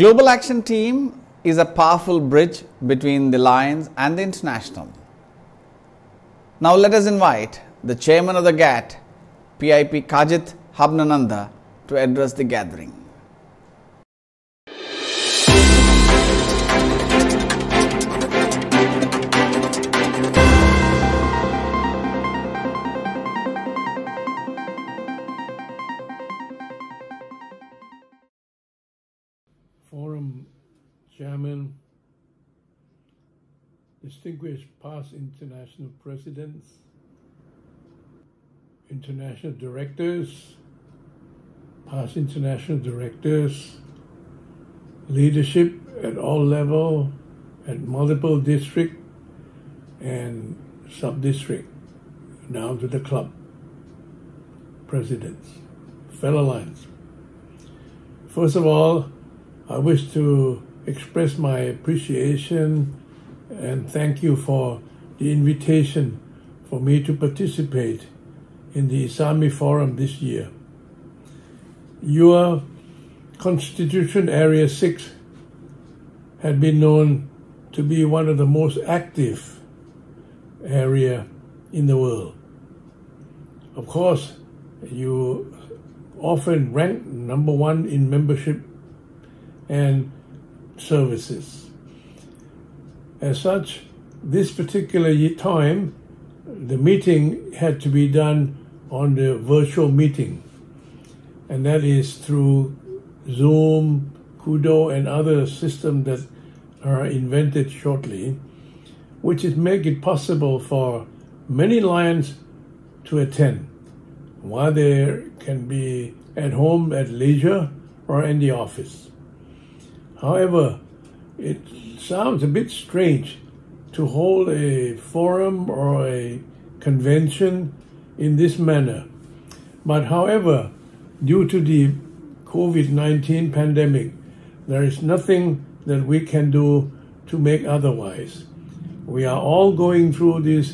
Global Action Team is a powerful bridge between the Lions and the International. Now let us invite the chairman of the GATT, PIP Kajit Habananda, to address the gathering. Chairman, distinguished past international presidents, international directors, past international directors, leadership at all level, at multiple district and sub-district, down to the club presidents, fellow lions. First of all, I wish to express my appreciation and thank you for the invitation for me to participate in the ISAME Forum this year. Your Constitution Area 6 had been known to be one of the most active area in the world. Of course, you often rank number one in membership and services. As such, this particular time, the meeting had to be done on the virtual meeting, and that is through Zoom, Kudo, and other systems that are invented shortly, which is make it possible for many lions to attend while they can be at home at leisure or in the office. However, it sounds a bit strange to hold a forum or a convention in this manner. But however, due to the COVID 19 pandemic, there is nothing that we can do to make otherwise. We are all going through this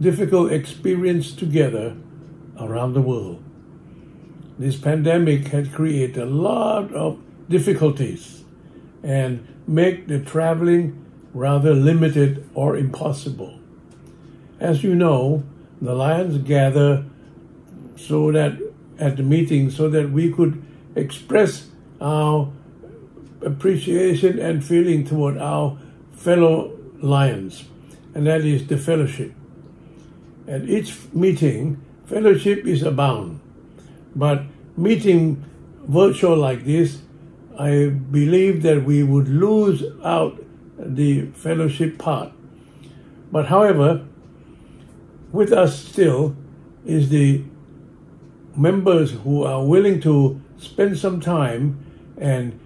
difficult experience together around the world. This pandemic has created a lot of difficulties and make the traveling rather limited or impossible. As you know, the lions gather so that at the meeting so that we could express our appreciation and feeling toward our fellow lions, and that is the fellowship. At each meeting, fellowship is abound, but meeting virtual like this I believe that we would lose out the fellowship part. But however, with us still is the members who are willing to spend some time and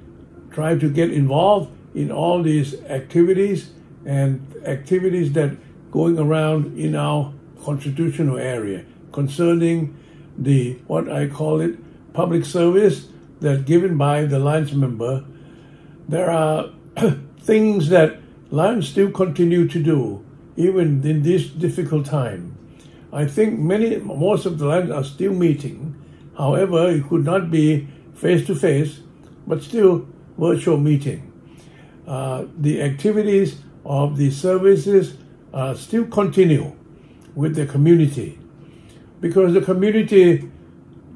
try to get involved in all these activities and activities that going around in our constitutional area concerning the what I call it public service that given by the Lions member, there are things that Lions still continue to do, even in this difficult time. I think many, most of the Lions are still meeting. However, it could not be face to face, but still virtual meeting. Uh, the activities of the services uh, still continue with the community because the community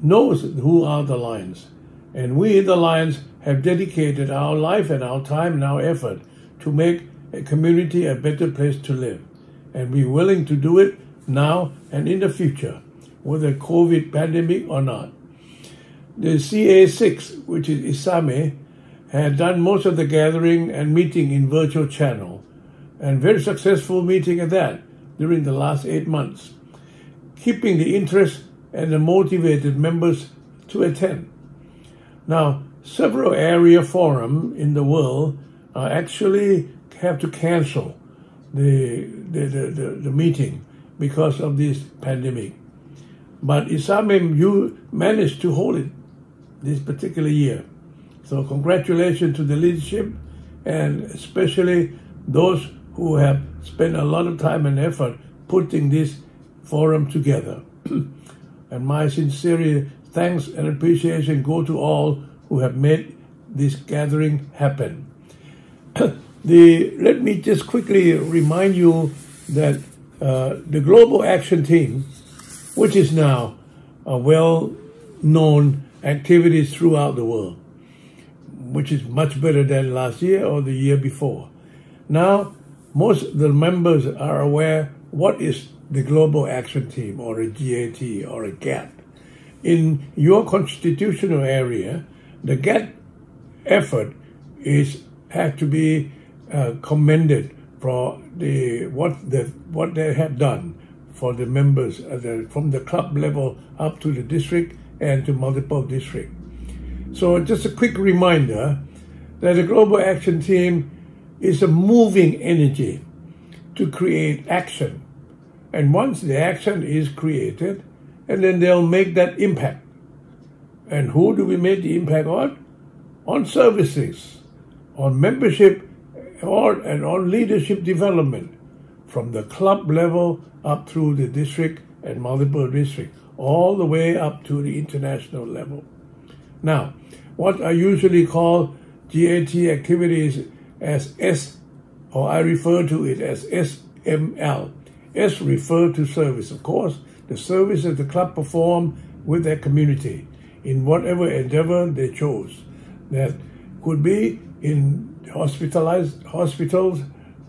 knows who are the Lions and we, the Lions, have dedicated our life and our time and our effort to make a community a better place to live. And we're willing to do it now and in the future, whether COVID pandemic or not. The CA6, which is ISAME, had done most of the gathering and meeting in virtual channel, and very successful meeting at that during the last eight months, keeping the interest and the motivated members to attend. Now, several area forum in the world uh, actually have to cancel the, the, the, the, the meeting because of this pandemic. But Isamim, you managed to hold it this particular year. So congratulations to the leadership and especially those who have spent a lot of time and effort putting this forum together. and my sincere thanks and appreciation go to all who have made this gathering happen. the let me just quickly remind you that uh, the Global Action Team, which is now a well-known activities throughout the world, which is much better than last year or the year before. Now, most of the members are aware what is the Global Action Team or a GAT or a GATT. In your constitutional area, the GATT effort is have to be uh, commended for the what the what they have done for the members the, from the club level up to the district and to multiple districts. So just a quick reminder that the Global Action Team is a moving energy to create action. And once the action is created, and then they'll make that impact. And who do we make the impact on? On services, on membership, or and on leadership development from the club level up through the district and multiple district, all the way up to the international level. Now, what I usually call GAT activities as S, or I refer to it as SML. S refer to service, of course, the service that the club perform with their community in whatever endeavor they chose. That could be in hospitalized hospitals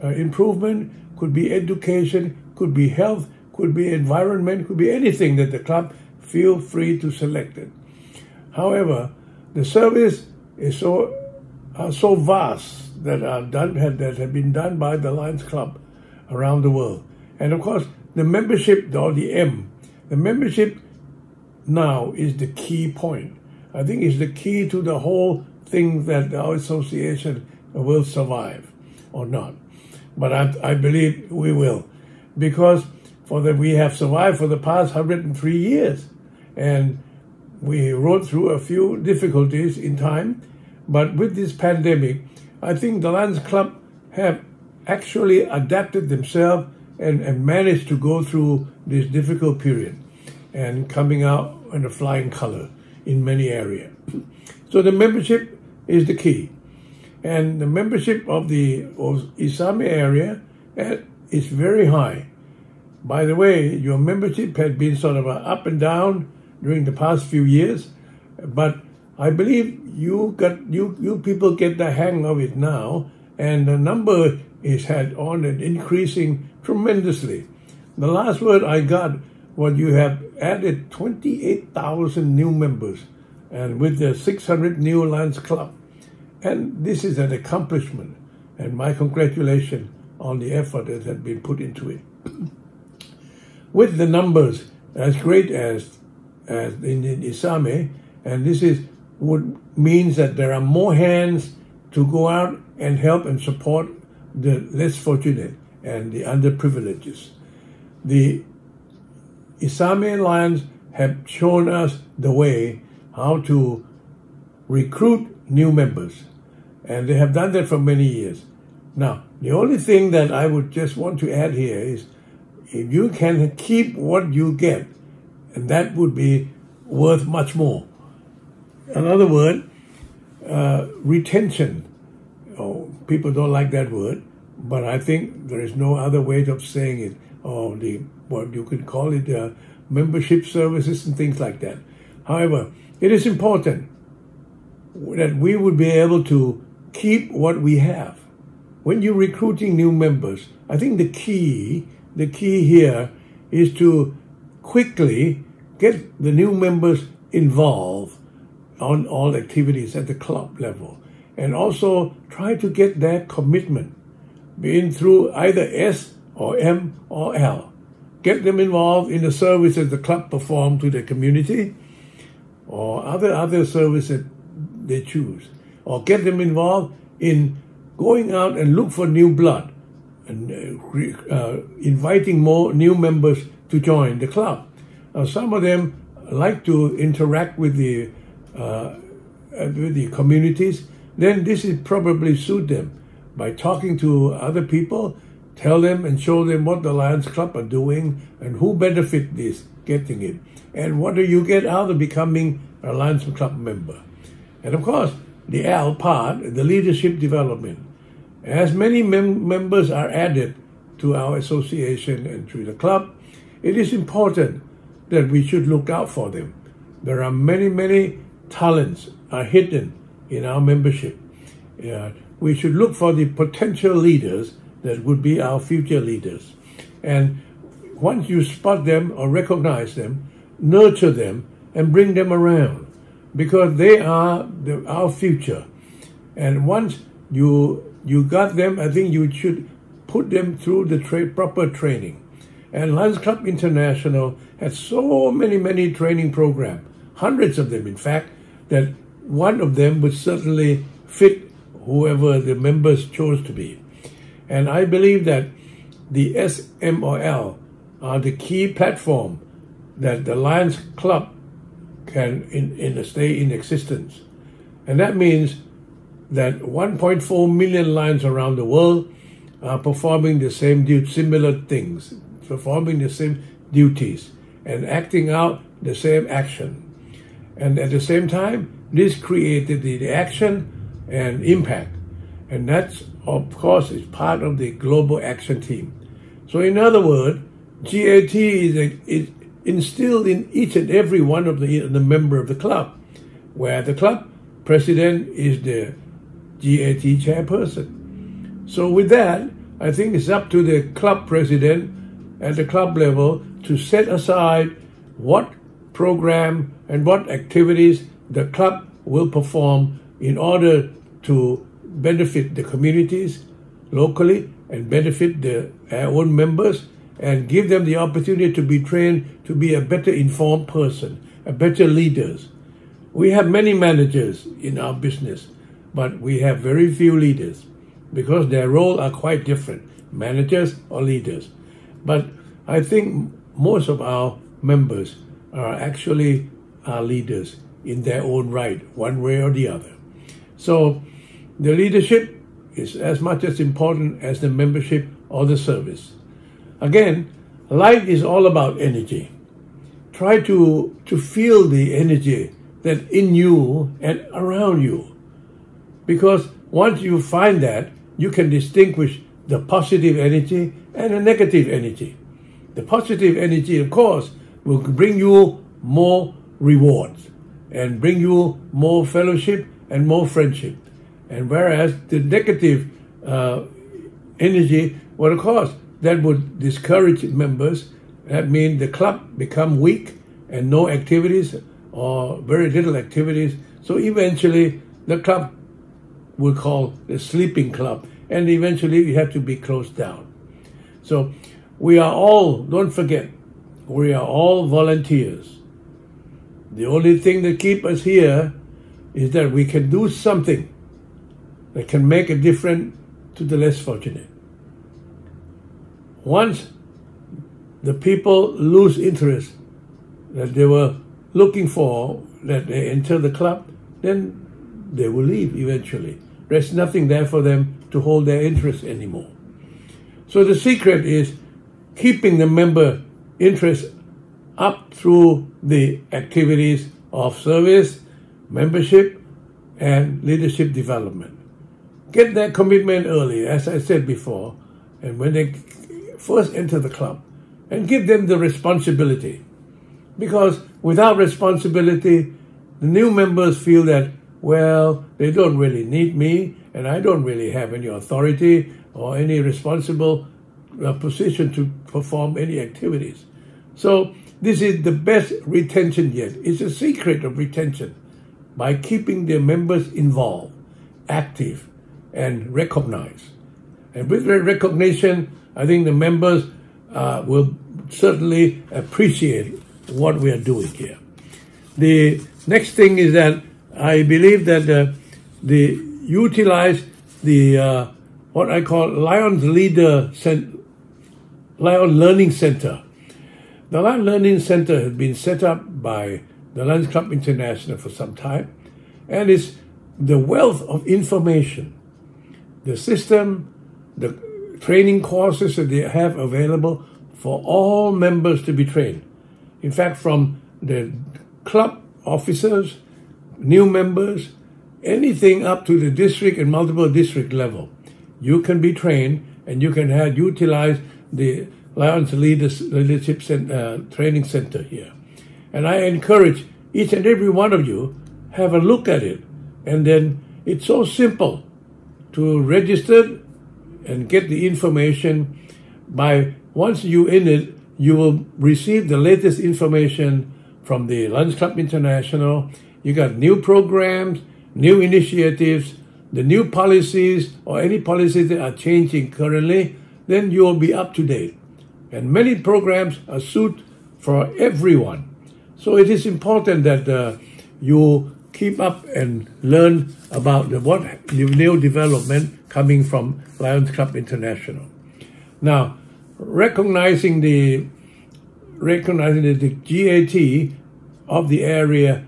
uh, improvement, could be education, could be health, could be environment, could be anything that the club feel free to select it. However, the service is so are so vast that are done that have been done by the Lions Club around the world. And of course, the membership or the M, the membership now is the key point. I think it's the key to the whole thing that our association will survive or not. But I, I believe we will, because for that we have survived for the past 103 years, and we rode through a few difficulties in time, but with this pandemic, I think the Lions Club have actually adapted themselves and, and managed to go through this difficult period and coming out in a flying color in many areas. So the membership is the key. And the membership of the of Isame area eh, is very high. By the way, your membership had been sort of up and down during the past few years, but I believe you got you you people get the hang of it now, and the number is had on an increasing tremendously. The last word I got was you have added 28,000 new members, and with the 600 new Lions Club, and this is an accomplishment, and my congratulations on the effort that has been put into it. with the numbers as great as as in, in Isame, and this is would means that there are more hands to go out and help and support the less fortunate and the underprivileged. The Isame Lions have shown us the way how to recruit new members, and they have done that for many years. Now, the only thing that I would just want to add here is if you can keep what you get, and that would be worth much more. In other words, uh, retention. Oh, people don't like that word, but I think there is no other way of saying it. Or the what you could call it uh, membership services and things like that. However, it is important that we would be able to keep what we have. When you're recruiting new members, I think the key, the key here is to quickly get the new members involved on all activities at the club level and also try to get their commitment being through either S or M or L. Get them involved in the services the club perform to the community or other other services they choose. Or get them involved in going out and look for new blood and uh, uh inviting more new members to join the club. Now, some of them like to interact with the uh, with the communities. Then this is probably suit them by talking to other people, tell them and show them what the Lions Club are doing and who benefit this getting it, and what do you get out of becoming a Lions Club member. And of course, the L part, the leadership development. As many mem- members are added to our association and to the club, it is important that we should look out for them. There are many, many talents are hidden in our membership. Yeah, we should look for the potential leaders that would be our future leaders. And once you spot them or recognize them, nurture them and bring them around because they are the, our future. And once you you got them, I think you should put them through the tra- proper training. And Lions Club International has so many, many training programs, hundreds of them, in fact, that one of them would certainly fit whoever the members chose to be. And I believe that the SMOL are the key platform that the Lions Club can in, in stay in existence. And that means that 1.4 million lions around the world are performing the same similar things, performing the same duties, and acting out the same action. And at the same time, this created the action and impact. And that's, of course, is part of the global action team. So, in other words, GAT is, a, is instilled in each and every one of the, the member of the club, where the club president is the GAT chairperson. So, with that, I think it's up to the club president at the club level to set aside what program and what activities the club will perform in order to benefit the communities locally and benefit the our own members and give them the opportunity to be trained to be a better informed person, a better leaders. We have many managers in our business, but we have very few leaders because their role are quite different, managers or leaders. But I think most of our members are actually our leaders in their own right, one way or the other. So the leadership is as much as important as the membership or the service. Again, life is all about energy. Try to, to feel the energy that in you and around you. Because once you find that, you can distinguish the positive energy and the negative energy. The positive energy, of course, will bring you more rewards and bring you more fellowship and more friendship. And whereas the negative uh, energy, well, of course, that would discourage members. That means the club become weak and no activities or very little activities. So eventually, the club will call the sleeping club, and eventually you have to be closed down. So we are all, don't forget, we are all volunteers. The only thing that keep us here is that we can do something that can make a difference to the less fortunate. Once the people lose interest that they were looking for, that they enter the club, then they will leave eventually. There's nothing there for them to hold their interest anymore. So the secret is keeping the member interest up through the activities of service, membership, and leadership development. Get that commitment early, as I said before, and when they first enter the club, and give them the responsibility. Because without responsibility, the new members feel that, well, they don't really need me, and I don't really have any authority or any responsible uh, position to perform any activities. So this is the best retention yet. It's a secret of retention by keeping their members involved, active, and recognized. And with that recognition, I think the members uh, will certainly appreciate what we are doing here. The next thing is that I believe that uh, the utilize the uh, what I call Lions Leader Cent- Lion Learning Center the Lion Learning Center has been set up by the Lions Club International for some time, and it's the wealth of information, the system, the training courses that they have available for all members to be trained. In fact, from the club officers, new members, anything up to the district and multiple district level. You can be trained and you can have utilize the Lions Leaders Leadership Center, uh, Training Center here. And I encourage each and every one of you have a look at it. And then it's so simple to register and get the information by once you in it, you will receive the latest information from the Lions Club International. You got new programs, new initiatives, the new policies or any policies that are changing currently, then you will be up to date. And many programs are suit for everyone. So it is important that uh, you keep up and learn about the, what new development coming from Lions Club International. Now, recognizing the recognizing the, GAT of the area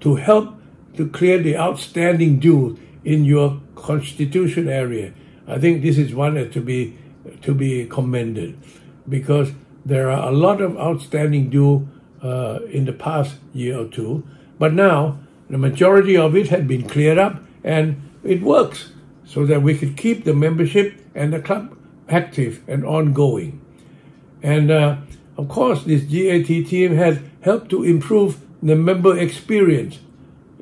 to help to clear the outstanding dues in your constitution area. I think this is one to be to be commended because there are a lot of outstanding due uh, in the past year or two, but now the majority of it had been cleared up and it works so that we could keep the membership and the club active and ongoing. And uh, of course, this GAT team has helped to improve the member experience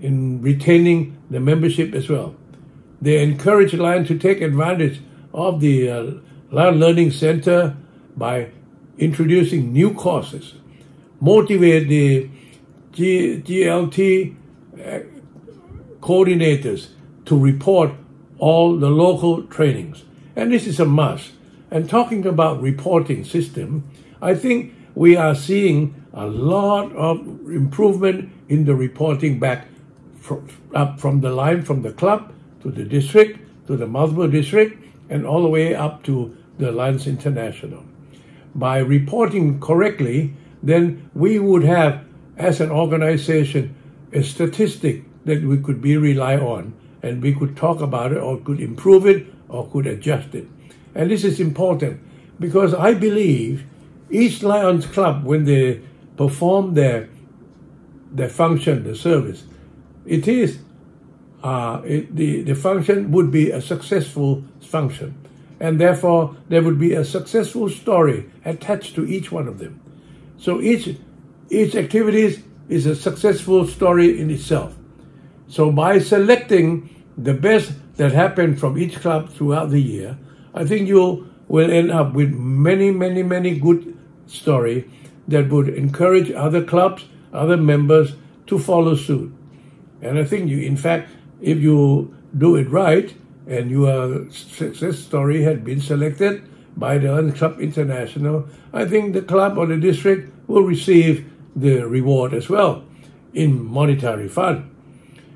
in retaining the membership as well. They encourage Lion to take advantage of the uh, Lion Learning Center by introducing new courses, motivate the G- GLT uh, coordinators to report all the local trainings. And this is a must. And talking about reporting system, I think we are seeing a lot of improvement in the reporting back from, up from the line from the club to the district to the multiple district and all the way up to the Lions International. By reporting correctly, then we would have, as an organization, a statistic that we could be rely on and we could talk about it or could improve it or could adjust it. And this is important because I believe each Lions Club, when they perform their their function, the service, it is uh, it, the the function would be a successful function, and therefore there would be a successful story attached to each one of them. So each each activities is a successful story in itself. So by selecting the best that happened from each club throughout the year, I think you will end up with many, many, many good story that would encourage other clubs, other members to follow suit. And I think you, in fact, if you do it right and your success story had been selected by the Lions Club International, I think the club or the district will receive the reward as well in monetary fund.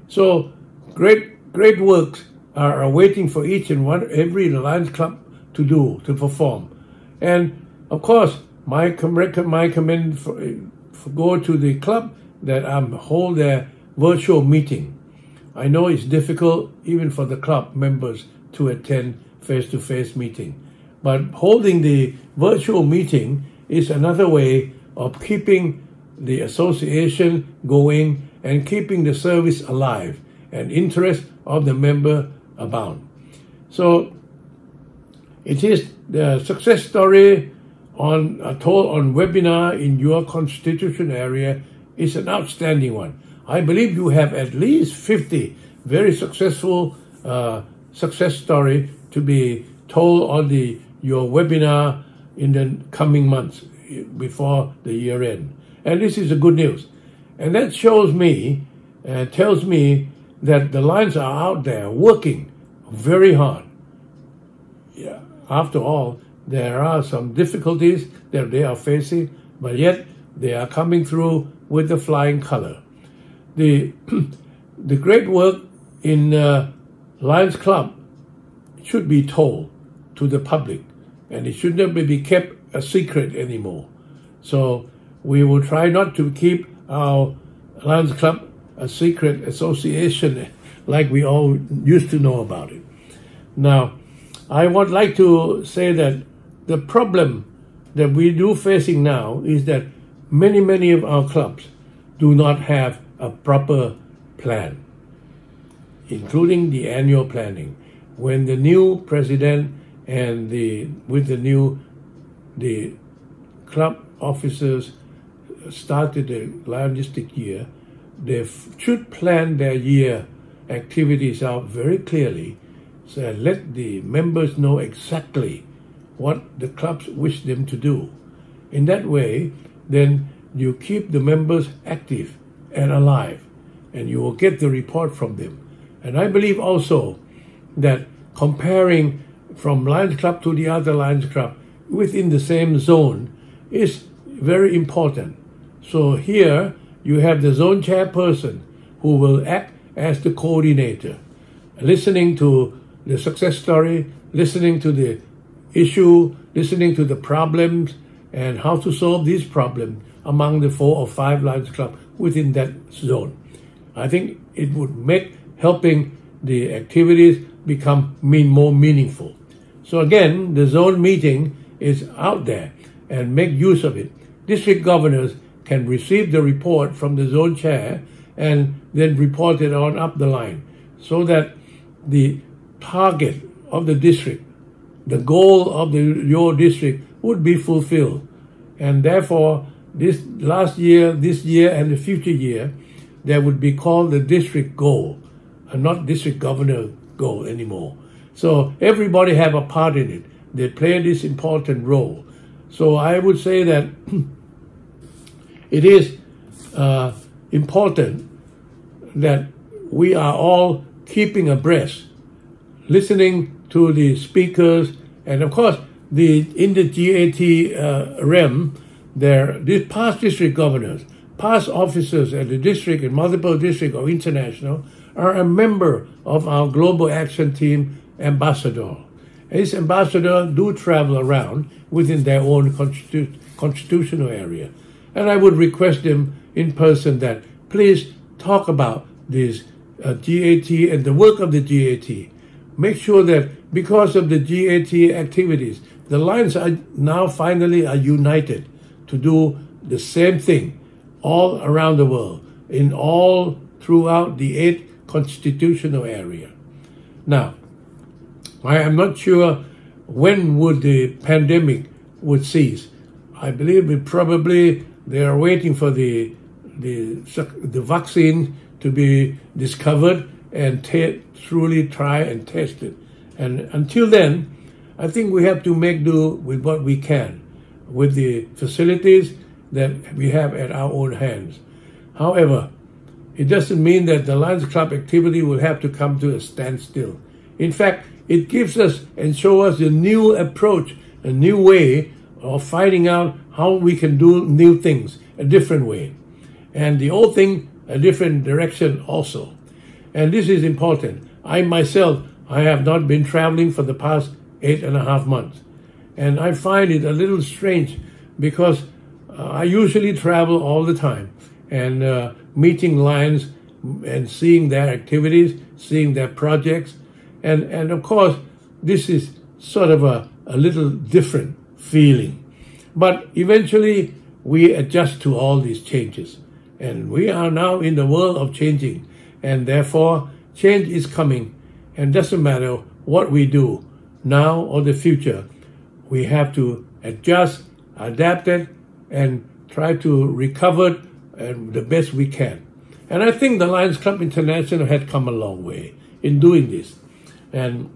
So great, great works are awaiting for each and one every Lions Club to do to perform, and of course my my commend for, for go to the club that um hold their virtual meeting. I know it's difficult even for the club members to attend face-to-face meeting, but holding the virtual meeting is another way of keeping the association going and keeping the service alive and interest of the member abound. So it is the success story on a told on webinar in your constitution area is an outstanding one. I believe you have at least 50 very successful uh, success story to be told on the your webinar in the coming months before the year end. And this is a good news. And that shows me, uh, tells me that the Lions are out there working very hard. Yeah. After all, there are some difficulties that they are facing, but yet they are coming through with the flying color. The, the great work in uh, Lions Club should be told to the public, and it should never be kept a secret anymore. So we will try not to keep our Lions Club a secret association like we all used to know about it. Now, I would like to say that the problem that we do facing now is that many, many of our clubs do not have a proper plan. including the annual planning. When the new president and the with the new the club officers started the Lion District year, they should plan their year activities out very clearly. So let the members know exactly what the clubs wish them to do. In that way, then you keep the members active and alive, and you will get the report from them. And I believe also that comparing from Lions Club to the other Lions Club within the same zone is very important. So here you have the zone chairperson who will act as the coordinator, listening to the success story, listening to the issue, listening to the problems, and how to solve these problems among the four or five Lions Club within that zone. I think it would make helping the activities become mean more meaningful. So again, the zone meeting is out there and make use of it. District governors can receive the report from the zone chair and then report it on up the line so that the target of the district, the goal of the, your district would be fulfilled. And therefore, this last year, this year, and the future year, that would be called the district goal, and not district governor goal anymore. So everybody have a part in it. They play this important role. So I would say that it is uh, important that we are all keeping abreast, listening to the speakers, and of course, the in the GAT uh, realm, there these past district governors, past officers at the district and multiple district or international are a member of our global action team ambassador. These ambassadors do travel around within their own constitu- constitutional area. And I would request them in person that please talk about this uh, GAT and the work of the GAT. Make sure that because of the GAT activities, the Lions are now finally are united to do the same thing all around the world, in all throughout the eight constitutional area. Now, I am not sure when would the pandemic would cease. I believe it probably they are waiting for the the the vaccine to be discovered and truly try and test it. And until then, I think we have to make do with what we can, with the facilities that we have at our own hands. However, it doesn't mean that the Lions Club activity will have to come to a standstill. In fact, it gives us and show us a new approach, a new way of finding out how we can do new things a different way. And the old thing, a different direction also. And this is important. I myself, I have not been traveling for the past eight and a half months. And I find it a little strange because uh, I usually travel all the time and uh, meeting lions and seeing their activities, seeing their projects. And, and of course, this is sort of a, a little different feeling. But eventually, we adjust to all these changes. And we are now in the world of changing. And therefore, change is coming. And doesn't matter what we do now or the future, we have to adjust, adapt it, and try to recover it the best we can. And I think the Lions Club International had come a long way in doing this. And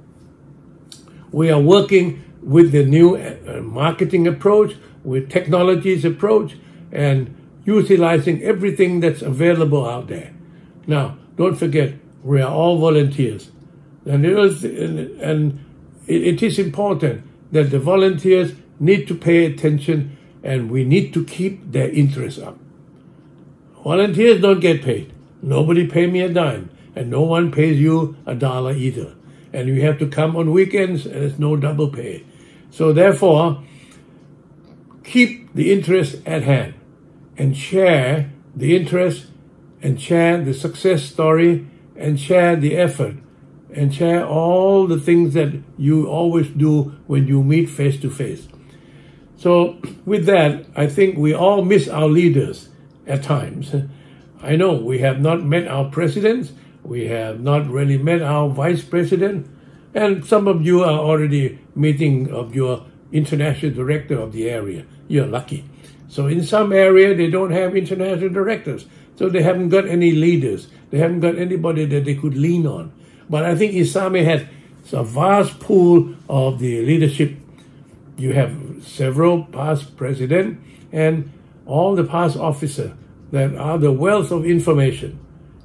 we are working with the new uh, marketing approach, with technologies approach, and utilizing everything that's available out there. Now, don't forget, we are all volunteers. And, is, and it is important that the volunteers need to pay attention and we need to keep their interest up. Volunteers don't get paid. Nobody pay me a dime, and no one pays you a dollar either. And you have to come on weekends, and it's no double pay. So therefore, keep the interest at hand and share the interest and share the success story and share the effort and share all the things that you always do when you meet face to face. So, with that, I think we all miss our leaders at times. I know we have not met our presidents, We have not really met our vice president, and some of you are already meeting of your international director of the area. You're lucky. So in some area they don't have international directors, so they haven't got any leaders. They haven't got anybody that they could lean on. But I think ISAME has a vast pool of the leadership. You have several past president and all the past officer that are the wealth of information.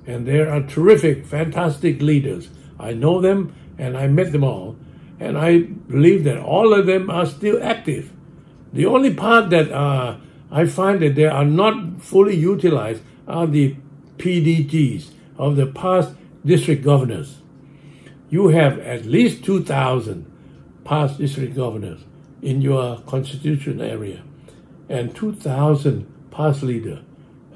And they are terrific, fantastic leaders. I know them and I met them all. And I believe that all of them are still active. The only part that uh, I find that they are not fully utilized are the PDGs of the past district governors. You have at least 2,000 past district governors in your constitution area, and 2,000 past leader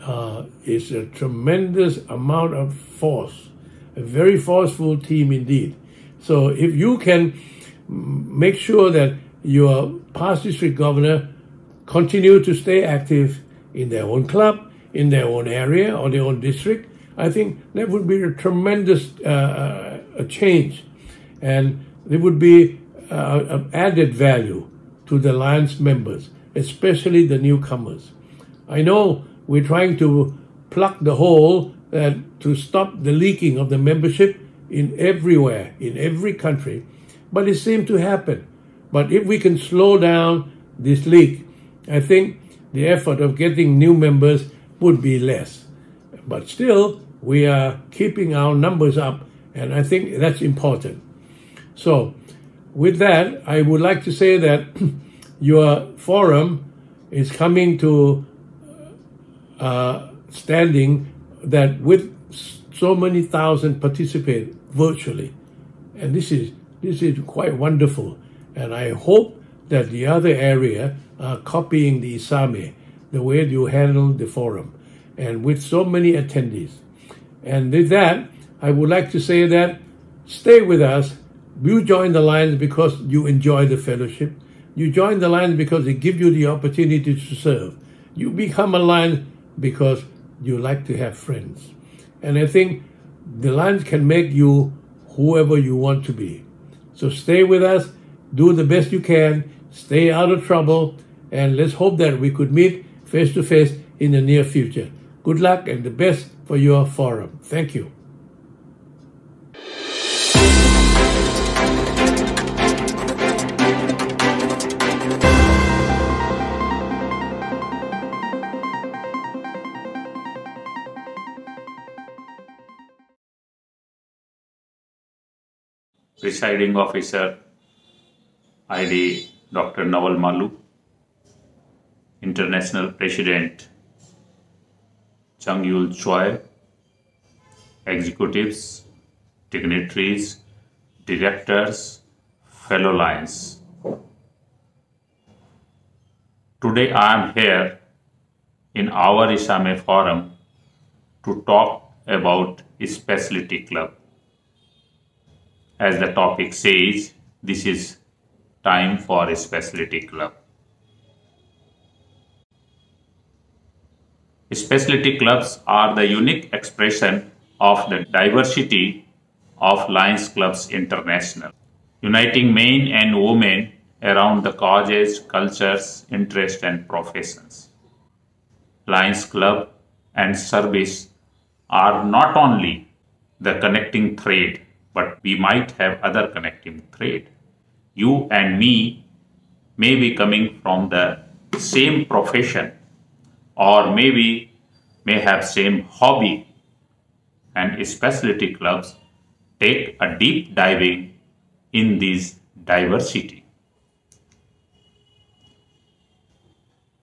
uh, is a tremendous amount of force, a very forceful team indeed. So if you can make sure that your past district governor continue to stay active in their own club, in their own area or their own district, I think that would be a tremendous uh, a change, and there would be uh, added value to the alliance members, especially the newcomers. I know we're trying to plug the hole uh, to stop the leaking of the membership in everywhere, in every country, but it seemed to happen. But if we can slow down this leak, I think the effort of getting new members would be less. But still, we are keeping our numbers up, and I think that's important. So, with that, I would like to say that your forum is coming to uh, standing that with so many thousand participate virtually, and this is this is quite wonderful. And I hope that the other area are copying the ISAME, the way you handle the forum, and with so many attendees. And with that, I would like to say that stay with us. You join the Lions because you enjoy the fellowship. You join the Lions because it gives you the opportunity to serve. You become a Lion because you like to have friends. And I think the Lions can make you whoever you want to be. So stay with us, do the best you can, stay out of trouble, and let's hope that we could meet face to face in the near future. Good luck and the best for your forum. Thank you. Presiding officer ID Dr. Naval Malu, International President Jung-Yul Choi, executives, dignitaries, directors, fellow lions. Today I am here in our ISAME forum to talk about Specialty Club. As the topic says, this is time for a Specialty Club. Specialty clubs are the unique expression of the diversity of Lions Clubs International, uniting men and women around the causes, cultures, interests, and professions. Lions Club and service are not only the connecting thread, but we might have other connecting thread. You and me may be coming from the same profession or maybe may have same hobby and specialty clubs take a deep diving in this diversity.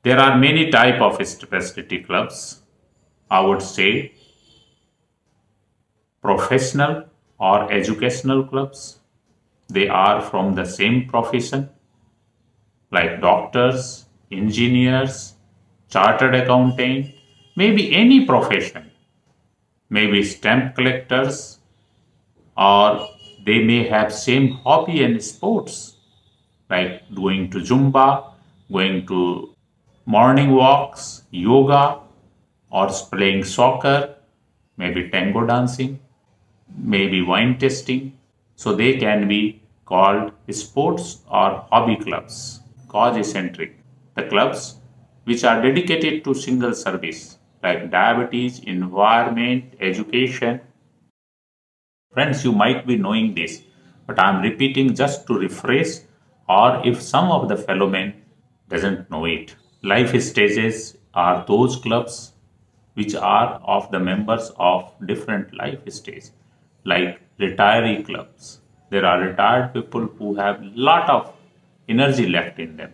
There are many type of specialty clubs. I would say professional or educational clubs. They are from the same profession like doctors, engineers, chartered accountant, maybe any profession, maybe stamp collectors, or they may have same hobby and sports, like going to Zumba, going to morning walks, yoga, or playing soccer, maybe tango dancing. Maybe wine tasting. So they can be called sports or hobby clubs, cause centric. The clubs which are dedicated to single service like diabetes, environment, education. Friends, you might be knowing this, but I am repeating just to refresh or if some of the fellow men doesn't know it. Life stages are those clubs which are of the members of different life stages like retiree clubs. There are retired people who have lot of energy left in them,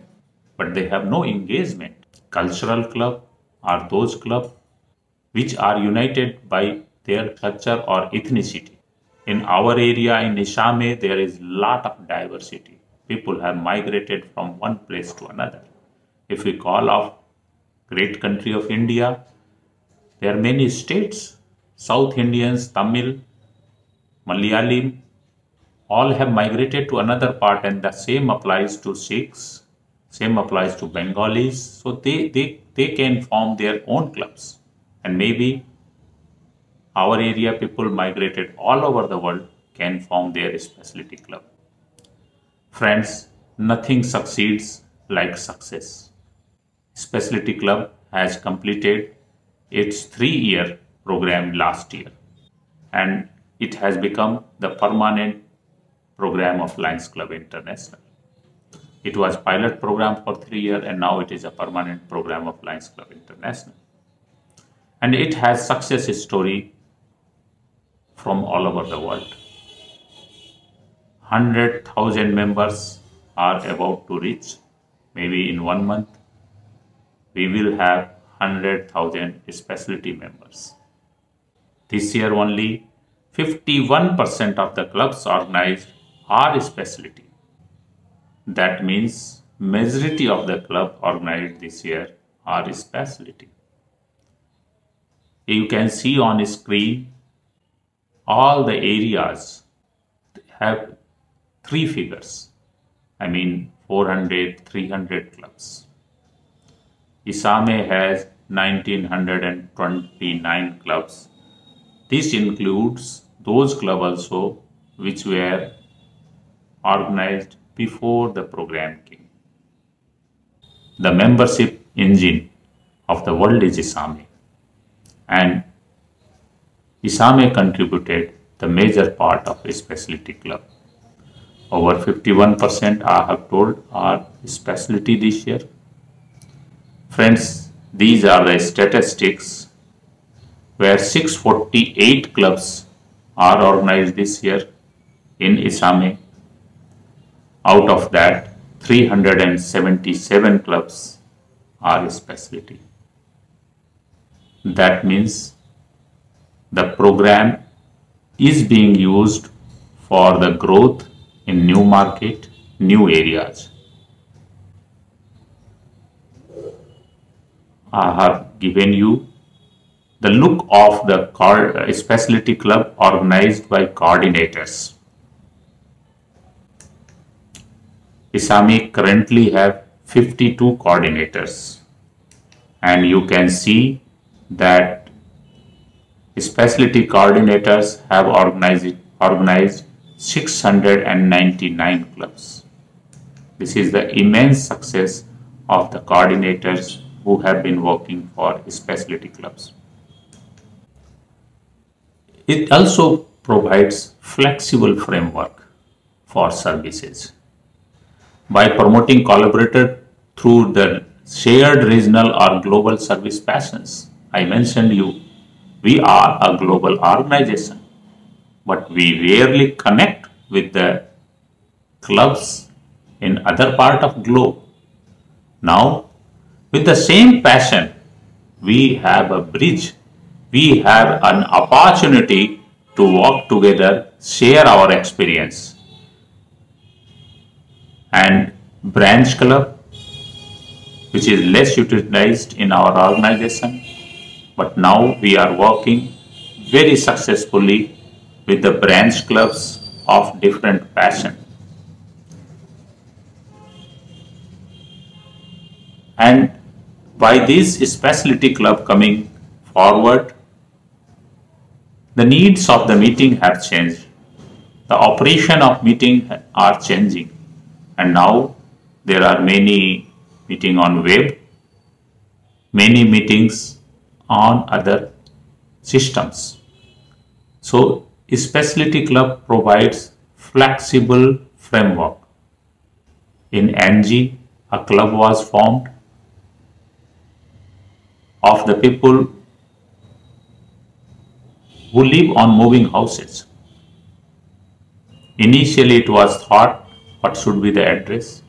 but they have no engagement. Cultural club are those clubs which are united by their culture or ethnicity. In our area in Isame, there is a lot of diversity. People have migrated from one place to another. If we call off great country of India, there are many states. South Indians, Tamil, Malayalam, all have migrated to another part and the same applies to Sikhs, same applies to Bengalis. So they, they, they can form their own clubs and maybe our area people migrated all over the world can form their specialty club. Friends, nothing succeeds like success. Specialty Club has completed its three-year program last year and it has become the permanent program of Lions Club International. It was pilot program for three years and now it is a permanent program of Lions Club International. And it has success story from all over the world. 100,000 members are about to reach maybe in one month we will have 100,000 specialty members. This year only 51% of the clubs organized are specialty. That means majority of the club organized this year are specialty. You can see on screen all the areas have three figures. I mean 400, 300 clubs. Isame has 1929 clubs. This includes those clubs also which were organized before the program came. The membership engine of the world is Isame and Isame contributed the major part of a specialty club. Over 51% I have told are specialty this year Friends, these are the statistics where 648 clubs are organized this year in Isame. Out of that, 377 clubs are a specialty. That means the program is being used for the growth in new market, new areas. I have given you the look of the uh, specialty club organized by coordinators. ISAME currently have 52 coordinators and you can see that specialty coordinators have organized, organized 699 clubs. This is the immense success of the coordinators who have been working for specialty clubs. It also provides flexible framework for services. By promoting collaborator through the shared regional or global service passions, I mentioned you, we are a global organization, but we rarely connect with the clubs in other part of globe. Now with the same passion, we have a bridge. We have an opportunity to work together, share our experience. And branch club, which is less utilized in our organization, but now we are working very successfully with the branch clubs of different passion. And by this specialty club coming forward, The needs of the meeting have changed. The operation of meeting are changing. And now there are many meeting on web, many meetings on other systems. So Specialty Club provides flexible framework. In NG, a club was formed of the people who live on moving houses. Initially, it was thought what should be the address,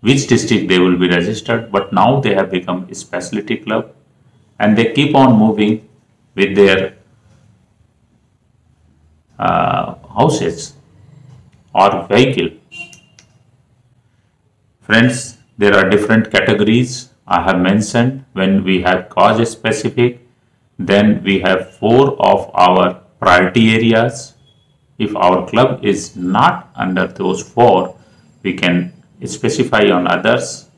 which district they will be registered, but now they have become a specialty club and they keep on moving with their uh, houses or vehicle. Friends, there are different categories I have mentioned when we have cause specific, then we have four of our priority areas. If our club is not under those four, we can specify on others.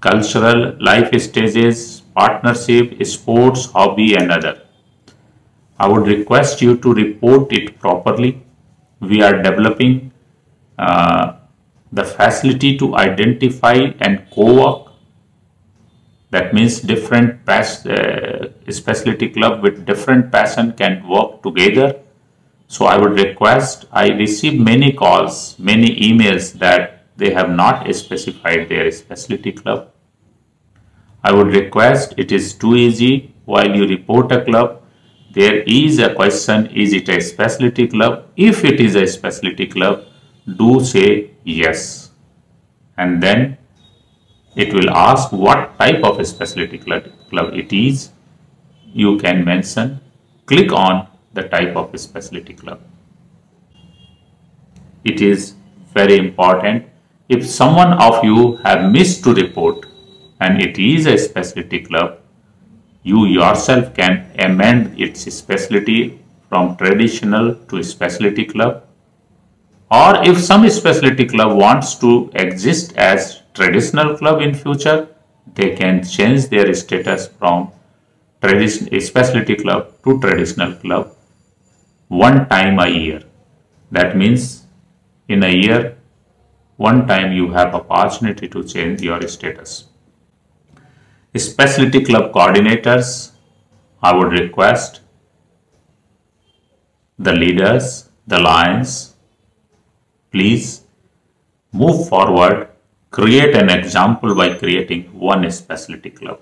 Cultural, life stages, partnership, sports, hobby and other. I would request you to report it properly. We are developing uh, the facility to identify and co-work. That means different past, uh, specialty club with different passion can work together. So I would request, I receive many calls, many emails that they have not specified their specialty club. I would request, it is too easy while you report a club, there is a question is it a specialty club if it is a specialty club do say yes and then it will ask what type of a specialty club, it is. You can mention click on the type of a specialty club it is very important. If someone of you have missed to report and it is a specialty club you yourself can amend its specialty from traditional to specialty club. Or if some specialty club wants to exist as traditional club in future, they can change their status from tradition, specialty club to traditional club one time a year. That means in a year, one time you have opportunity to change your status. Specialty club coordinators, I would request the leaders, the lions, please move forward, create an example by creating one specialty club.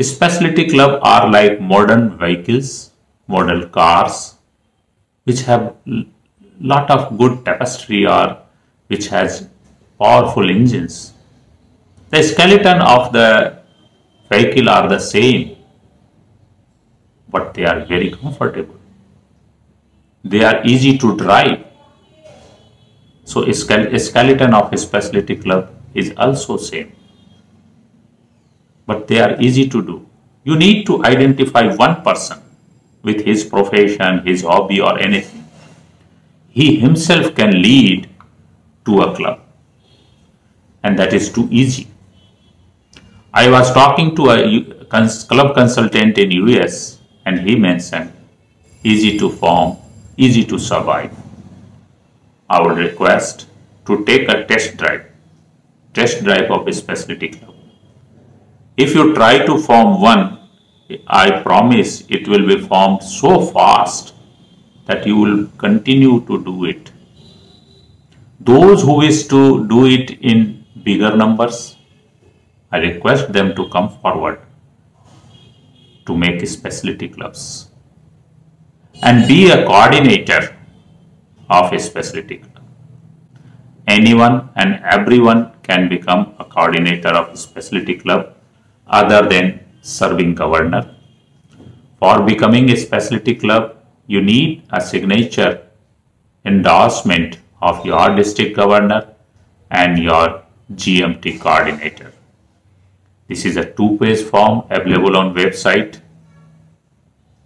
Specialty club are like modern vehicles, model cars, which have lot of good tapestry or which has powerful engines the skeleton of the vehicle are the same, but they are very comfortable. They are easy to drive. So skeleton of a specialty club is also same. But they are easy to do. You need to identify one person with his profession, his hobby or anything. He himself can lead to a club. And that is too easy. I was talking to a club consultant in US and he mentioned easy to form, easy to survive. I would request to take a test drive, test drive of a specialty club. If you try to form one, I promise it will be formed so fast that you will continue to do it. Those who wish to do it in bigger numbers, I request them to come forward to make specialty clubs and be a coordinator of a specialty club. Anyone and everyone can become a coordinator of a specialty club other than serving governor. For becoming a specialty club, you need a signature endorsement of your district governor and your GMT coordinator. This is a two-page form available on website.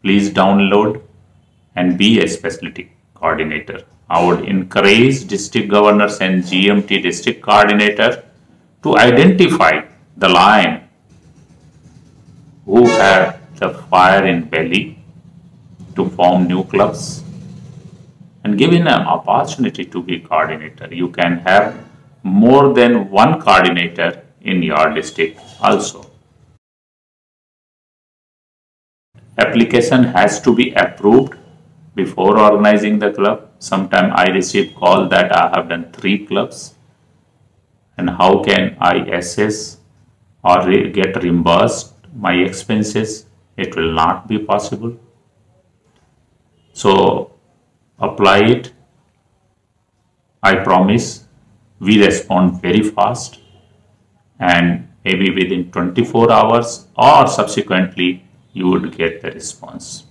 Please download and be a specialty coordinator. I would encourage district governors and GMT district coordinator to identify the line who have the fire in belly to form new clubs and given an opportunity to be coordinator, you can have more than one coordinator in your district also. Application has to be approved before organizing the club. Sometime I receive call that I have done three clubs and how can I assess or re get reimbursed my expenses? It will not be possible. So apply it. I promise we respond very fast and maybe within 24 hours or subsequently you would get the response.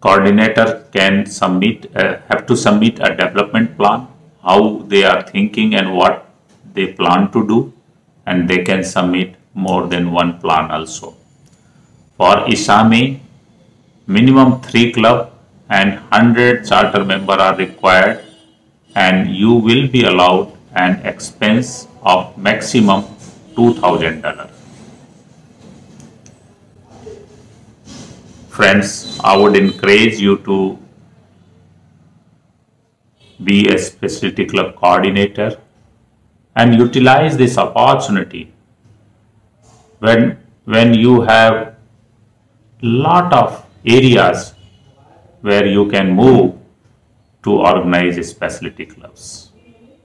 Coordinator can submit, uh, have to submit a development plan, how they are thinking and what they plan to do and they can submit more than one plan also. For ISAME, minimum 3 club and 100 charter member are required and you will be allowed an expense of maximum $2000. Friends, I would encourage you to be a specialty club coordinator and utilize this opportunity when when you have lot of areas where you can move to organize specialty clubs.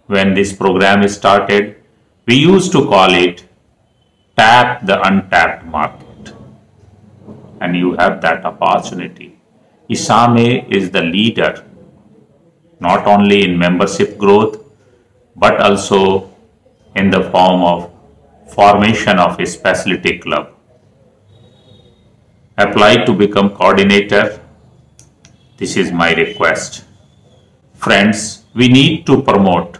When this program is started, we used to call it tap the untapped market. And you have that opportunity. ISAME is the leader, not only in membership growth, but also in the form of formation of a specialty club. Apply to become coordinator. This is my request. Friends, we need to promote.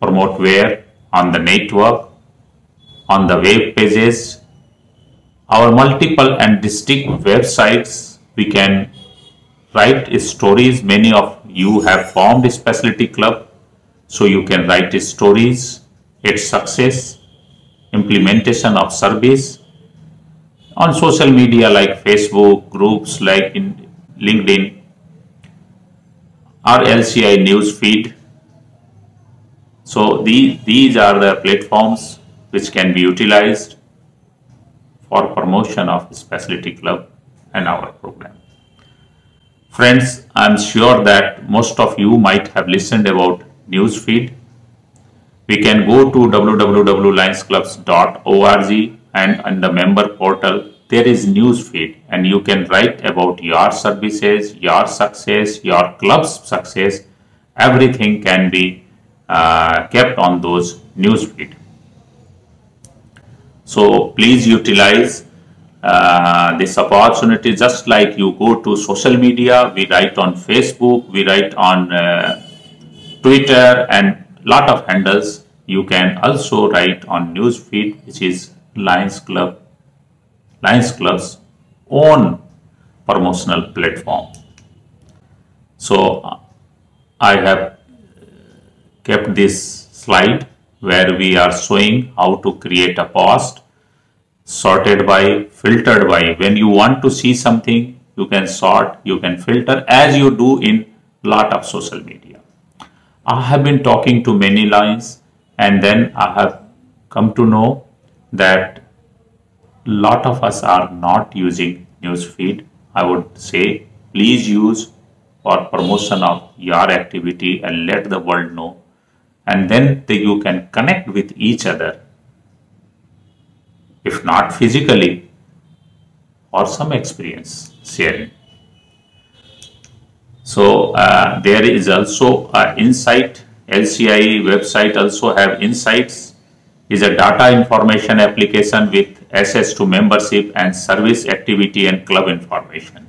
Promote where? On the network, on the web pages, our multiple and distinct websites. We can write stories. Many of you have formed a specialty club. So you can write stories, its success, implementation of service on social media like Facebook, groups like in LinkedIn or LCI news feed. So these, these are the platforms which can be utilized for promotion of specialty club and our program. Friends, I am sure that most of you might have listened about newsfeed. we can go to www.lionsclubs.org and on the member portal there is newsfeed and you can write about your services, your success, your club's success. Everything can be uh, kept on those news feed. So please utilize uh, this opportunity. Just like you go to social media, we write on Facebook, we write on uh, Twitter and lot of handles. You can also write on newsfeed which is Lions Club Lions Club's own promotional platform. So I have kept this slide where we are showing how to create a post sorted by filtered by. When you want to see something you can sort you can filter as you do in lot of social media. I have been talking to many lines and then I have come to know that lot of us are not using newsfeed. I would say please use for promotion of your activity and let the world know. And then the, you can connect with each other if not physically or some experience sharing. So uh, there is also uh, insight. LCI website also have insights. Is a data information application with access to membership and service activity and club information.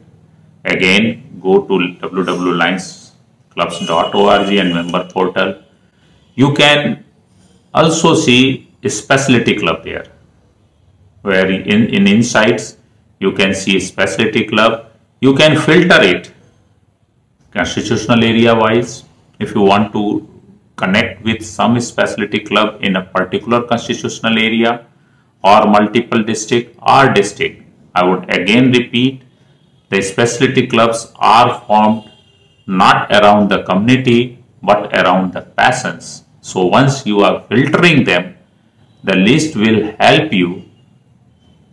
Again, go to www.lionsclubs.org and member portal. You can also see a specialty club there, where in, in insights you can see specialty club. You can filter it constitutional area wise if you want to connect with some specialty club in a particular constitutional area or multiple district or district. I would again repeat, the specialty clubs are formed not around the community but around the persons. So once you are filtering them, the list will help you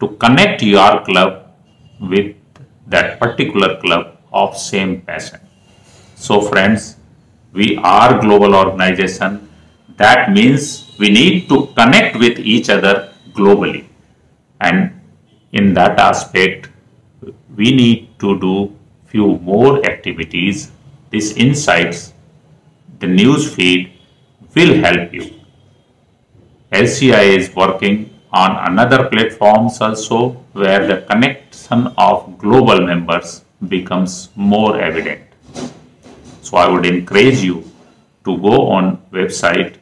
to connect your club with that particular club of same passion. So friends, we are global organization. That means we need to connect with each other globally. And in that aspect, we need to do few more activities. These insights, the news feed will help you. LCI is working on another platforms also where the connection of global members becomes more evident. So I would encourage you to go on website,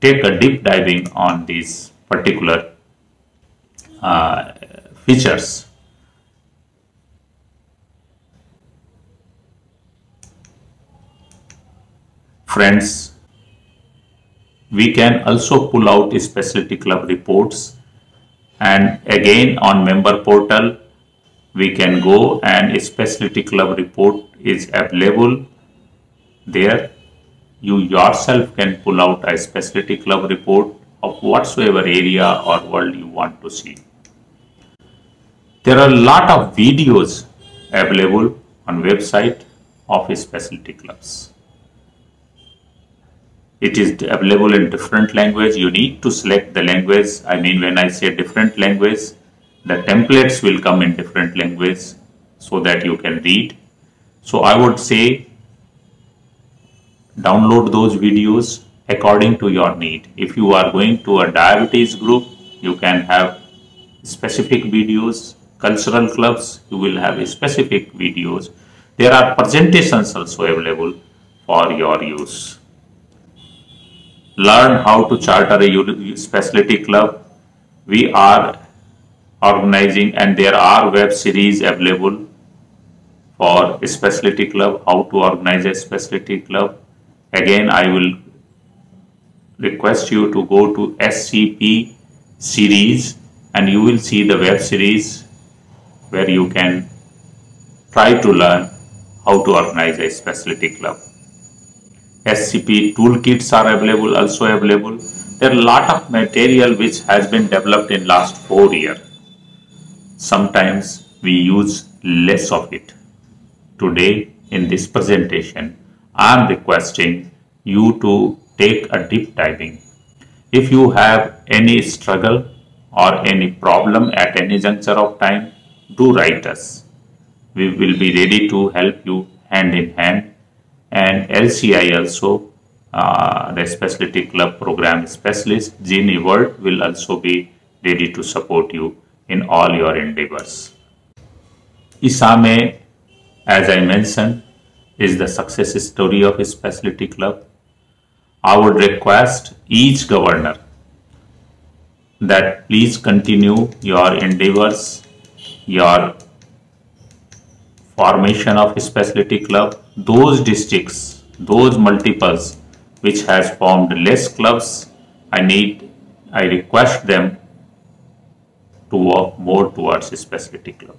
take a deep diving on these particular uh, features. Friends, we can also pull out a specialty club reports. And again on member portal we can go and a specialty club report is available there. You yourself can pull out a specialty club report of whatsoever area or world you want to see. There are a lot of videos available on website of specialty clubs it is available in different language. You need to select the language. I mean when i say different language the templates will come in different language so that you can read. So i would say download those videos according to your need. If you are going to a diabetes group you can have specific videos. Cultural clubs you will have specific videos. There are presentations also available for your use learn how to charter a specialty club. We are organizing and there are web series available for a specialty club, how to organize a specialty club. Again, I will request you to go to SCP series and you will see the web series where you can try to learn how to organize a specialty club. SCP toolkits are available, also available. There are a lot of material which has been developed in last four years. Sometimes we use less of it. Today in this presentation, I am requesting you to take a deep diving. If you have any struggle or any problem at any juncture of time, do write us. We will be ready to help you hand in hand and LCI also, uh, the Specialty Club Program Specialist, Genie World will also be ready to support you in all your endeavors. ISAME, as I mentioned, is the success story of Specialty Club. I would request each governor that please continue your endeavors, your formation of a specialty club, those districts, those multiples which has formed less clubs, I need, I request them to work more towards a specialty club.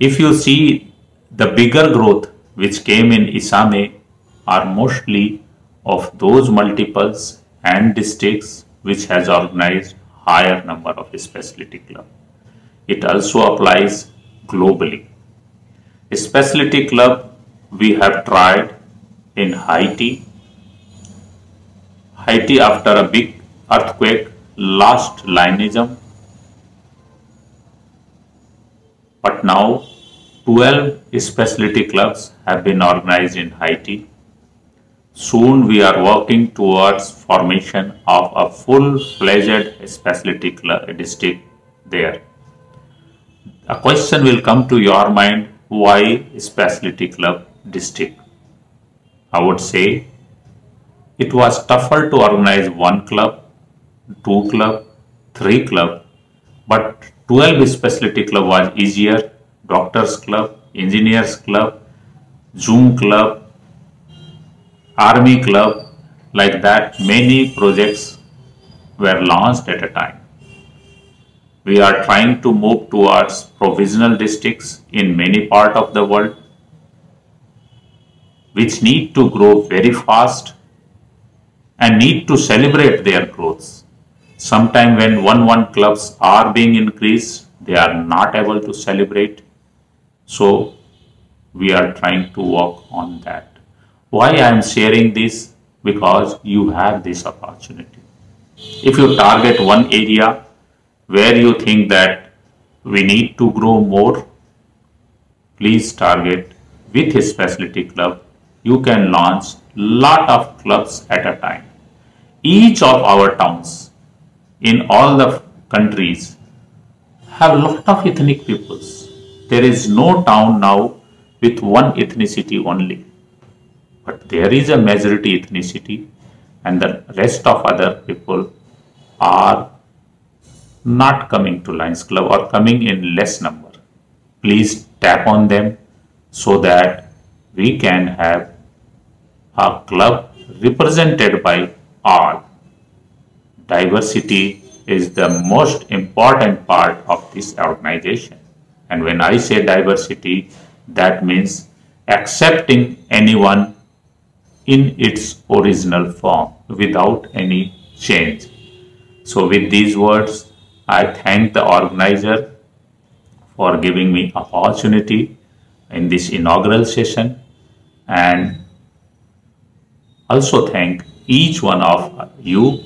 If you see the bigger growth which came in Isame are mostly of those multiples and districts which has organized higher number of specialty club. It also applies globally. Specialty club we have tried in Haiti. Haiti after a big earthquake lost Lionism. But now 12 specialty clubs have been organized in Haiti. Soon we are working towards formation of a full-fledged specialty district there. A question will come to your mind why Specialty Club district? I would say it was tougher to organize one club, two club, three club, but 12 specialty club was easier. Doctors club, engineers club, Zoom club, army club, like that many projects were launched at a time. We are trying to move towards provisional districts in many parts of the world which need to grow very fast and need to celebrate their growths. Sometime when 1-1 clubs are being increased, they are not able to celebrate. So we are trying to work on that. Why I am sharing this? Because you have this opportunity. If you target one area where you think that we need to grow more, please target with a specialty club. You can launch lot of clubs at a time. Each of our towns in all the countries have a lot of ethnic peoples. There is no town now with one ethnicity only. But there is a majority ethnicity and the rest of other people are not coming to Lions Club or coming in less number. Please tap on them so that we can have a club represented by all. Diversity is the most important part of this organization. And when I say diversity, that means accepting anyone in its original form without any change. So with these words, I thank the organizer for giving me opportunity in this inaugural session and also thank each one of you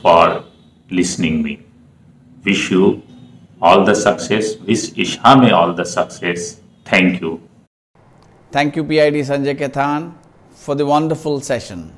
for listening me. Wish you all the success. Wish ISAME all the success. Thank you. Thank you, PID Sanjay Khetan, for the wonderful session.